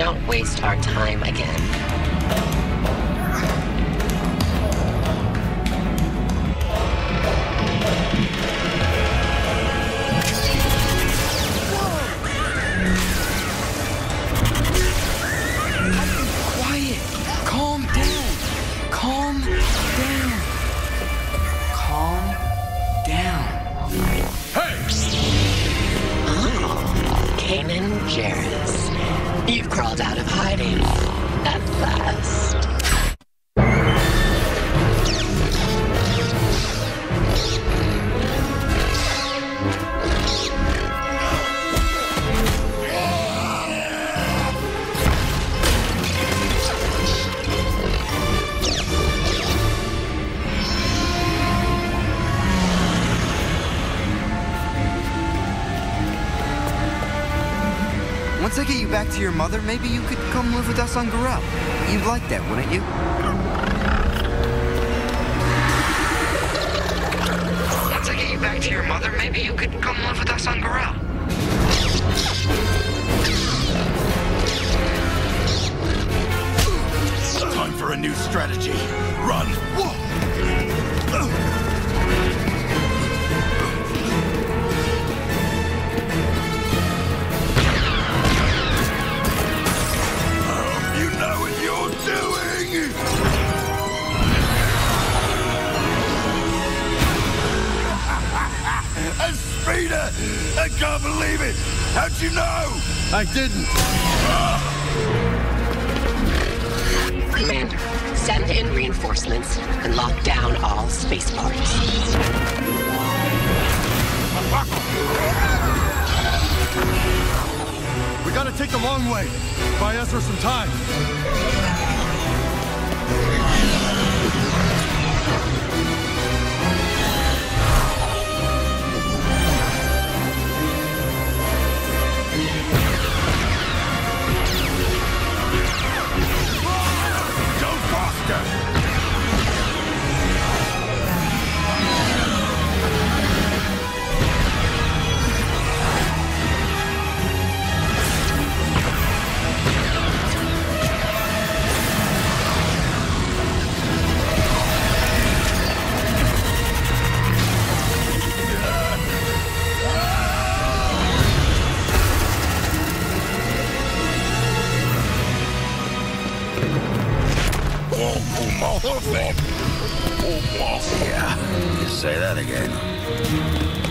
Don't waste our time again. Quiet. Calm down. Calm down. Calm down. Kanan Jarrus, you've crawled out of hiding at last. Once I get you back to your mother, maybe you could come live with us on Garel. You'd like that, wouldn't you? Once I get you back to your mother, maybe you could come live with us on Garel. Time for a new strategy. Run! You A speeder! I can't believe it! How'd you know? I didn't. Commander, send in reinforcements and lock down all space spaceports. We gotta take the long way. Buy Ezra some time. Yeah, you say that again.